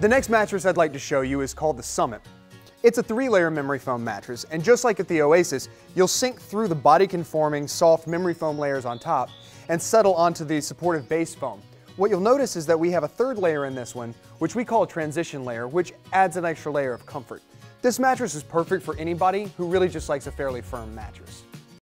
The next mattress I'd like to show you is called the Summit. It's a three-layer memory foam mattress, and just like at the Oasis, you'll sink through the body-conforming, soft memory foam layers on top and settle onto the supportive base foam. What you'll notice is that we have a third layer in this one, which we call a transition layer, which adds an extra layer of comfort. This mattress is perfect for anybody who really just likes a fairly firm mattress.